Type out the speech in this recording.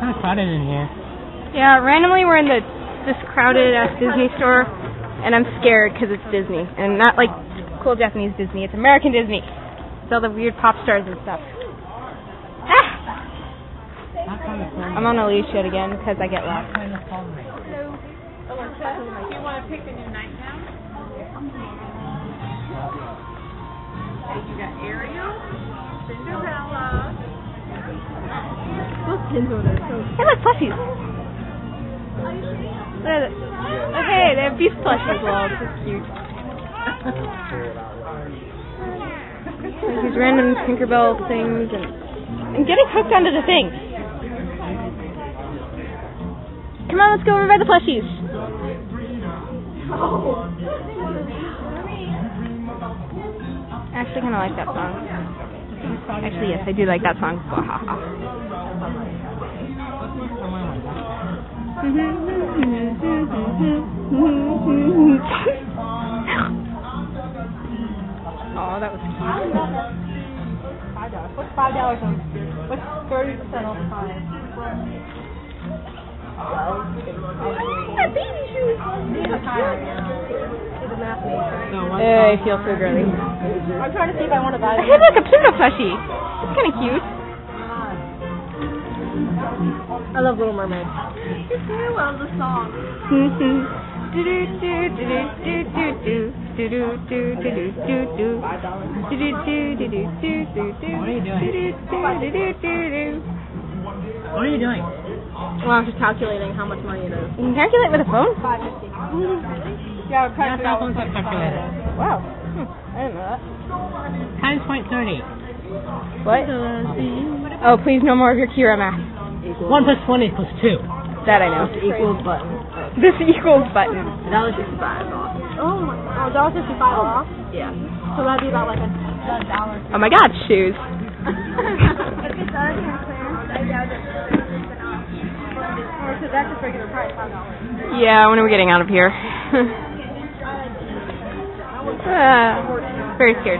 kind of crowded in here. Yeah, randomly we're in the this crowded ass Disney store, and I'm scared because it's Disney, and not like cool Japanese Disney. It's American Disney. It's all the weird pop stars and stuff. Ah! Not kind of fun. I'm on a leash yet again because I get lost. kind of fun. Alexa, do you want to pick a new nightgown? Okay, you got Ariel, Cinderella. Hey, look, plushies. Look. Oh, hey, they have beef plushies. Well, this is cute. These random Tinkerbell things, and I'm getting hooked onto the things. Come on, let's go over by the plushies. I actually kind of like that song. Actually, yes, I do like that song. Oh, that was cute. Five dollars. What's five dollars on? What's thirty percent off five? baby shoes. So I feel so girly. I'm trying to see if I want to buy I have like a Pluto plushie. It's kind of cute. I love Little Mermaid. I love the song. What are you doing? Well, I'm just calculating how much money it is. You can calculate with a phone? Five fifty. Yeah, we're Yeah, cutting cell out. phones are calculated. Wow. Hmm. I didn't know that. Times point thirty. What? Oh, please, no more of your Kira math. One plus one equals two. That I know. equals button. This equals button. Dollar sixty five off. Oh my. Oh, dollar sixty five off. Yeah. So that'd be about like a a dollar. Oh my god, shoes. Or so that's just regular price, five dollars. Yeah, when are we getting out of here? uh, very scared.